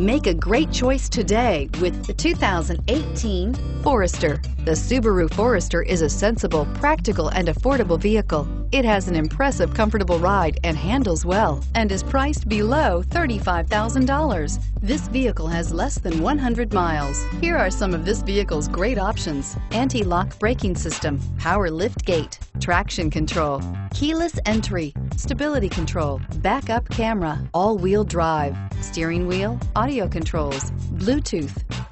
Make a great choice today with the 2018 Forester. The Subaru Forester is a sensible, practical, and affordable vehicle. It has an impressive, comfortable ride and handles well and is priced below $35,000. This vehicle has less than 100 miles. Here are some of this vehicle's great options. Anti-lock braking system, power lift gate, traction control, keyless entry, stability control, backup camera, all-wheel drive, steering wheel, audio controls, Bluetooth,